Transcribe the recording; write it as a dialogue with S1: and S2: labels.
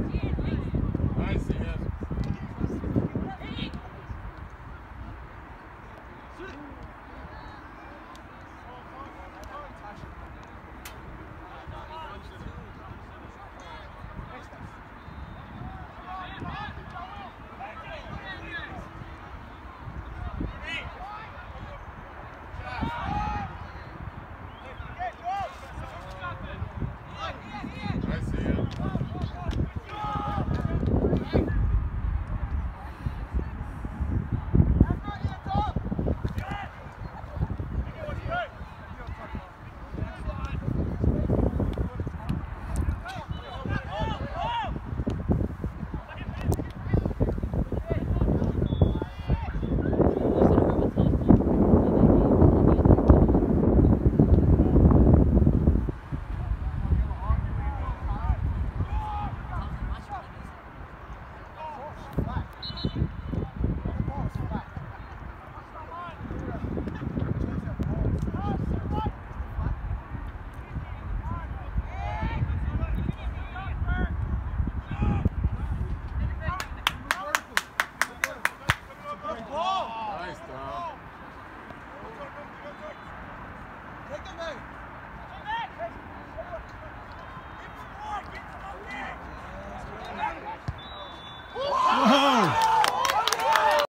S1: Nice, Nice, Tom. Take him, mate.